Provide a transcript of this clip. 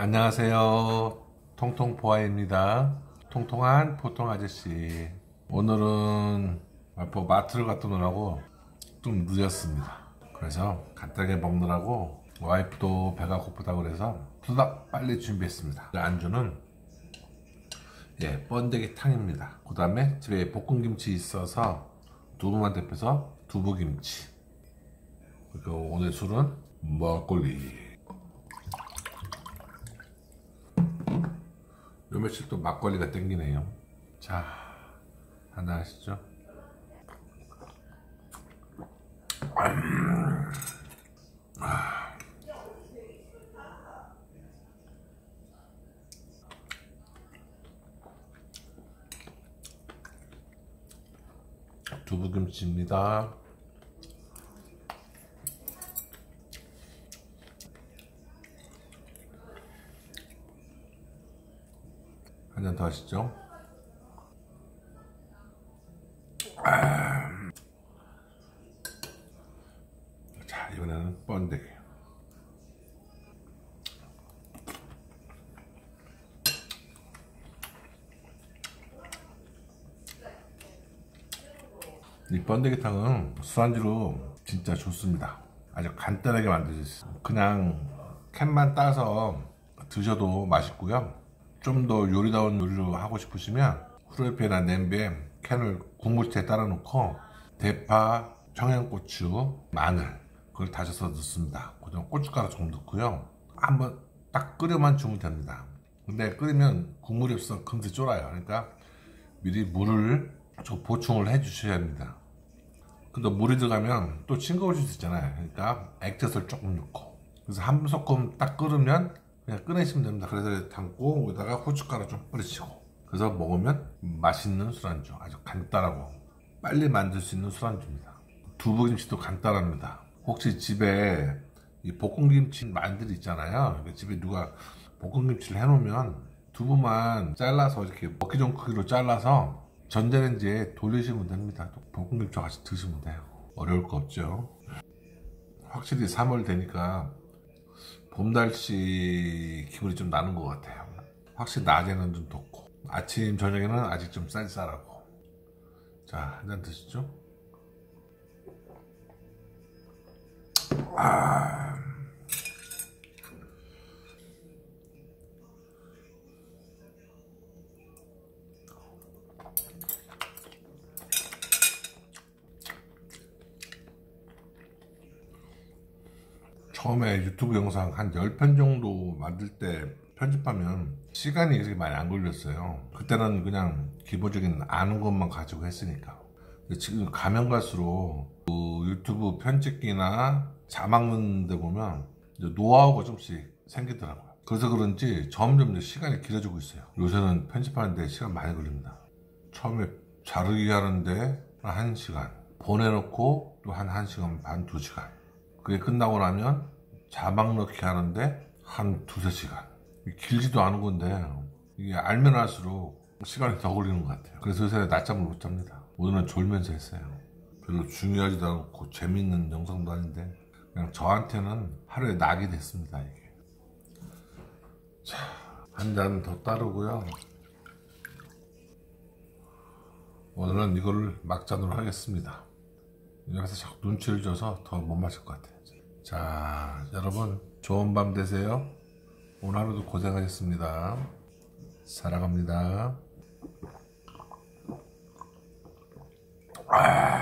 안녕하세요. 통통보아입니다. 통통한 보통 아저씨. 오늘은 뭐 마트를 갔다 오느라고 좀 늦었습니다. 그래서 간단하게 먹느라고 와이프도 배가 고프다고 그래서 보다 빨리 준비했습니다. 그 안주는 예, 번데기 탕입니다. 그 다음에 집에 볶음김치 있어서 두부만 대표서 두부김치. 그리고 오늘 술은 막걸리. 요 며칠 또 막걸리가 땡기네요. 자, 하나 하시죠. 두부김치입니다. 한 잔 더 하시죠. 아. 자, 이번에는 번데기. 이 번데기탕은 술안주로 진짜 좋습니다. 아주 간단하게 만들 수 있어요. 그냥 캔만 따서 드셔도 맛있고요. 좀 더 요리다운 요리를 하고 싶으시면 후라이팬이나 냄비에 캔을 국물째 따라 놓고 대파, 청양고추, 마늘 그걸 다져서 넣습니다. 그다음 고춧가루 좀 넣고요. 한번 딱 끓여만 주면 됩니다. 근데 끓이면 국물이 없어서 금세 쫄아요. 그러니까 미리 물을 좀 보충을 해 주셔야 합니다. 근데 물이 들어가면 또 싱거워질 수 있잖아요. 그러니까 액젓을 조금 넣고. 그래서 한 소끔 딱 끓으면 그냥 꺼내시면 됩니다. 그래서 담고 여기다가 후춧가루 좀 뿌리시고. 그래서 먹으면 맛있는 술안주. 아주 간단하고 빨리 만들 수 있는 술안주입니다. 두부김치도 간단합니다. 혹시 집에 이 볶음김치 만들 있잖아요. 집에 누가 볶음김치를 해놓으면 두부만 잘라서 이렇게 먹기 좋은 크기로 잘라서 전자레인지에 돌리시면 됩니다. 볶음김치 같이 드시면 돼요. 어려울 거 없죠. 확실히 3월 되니까 봄 날씨 기분이 좀 나는 것 같아요. 확실히 낮에는 좀 덥고 아침 저녁에는 아직 좀 쌀쌀하고 자 한 잔 드시죠. 아. 처음에 유튜브 영상 한 10편 정도 만들 때 편집하면 시간이 이렇게 많이 안 걸렸어요. 그때는 그냥 기본적인 아는 것만 가지고 했으니까. 지금 가면 갈수록 그 유튜브 편집기나 자막 넣는 데 보면 노하우가 좀씩 생기더라고요. 그래서 그런지 점점 시간이 길어지고 있어요. 요새는 편집하는데 시간 많이 걸립니다. 처음에 자르기 하는데 한 1시간, 보내놓고 또 한 1시간 반, 2시간. 그게 끝나고 나면 자막 넣기 하는데 한 두세 시간. 길지도 않은 건데 이게 알면 할수록 시간이 더 걸리는 것 같아요. 그래서 요새 낮잠을 못 잡니다. 오늘은 졸면서 했어요. 별로 중요하지도 않고 재밌는 영상도 아닌데 그냥 저한테는 하루에 낙이 됐습니다. 이게. 자, 한잔 더 따르고요. 오늘은 이거를 막잔으로 하겠습니다. 여기서 자꾸 눈치를 줘서 더 못 마실 것 같아요. 자, 여러분 좋은 밤 되세요. 오늘 하루도 고생하셨습니다. 사랑합니다. 아.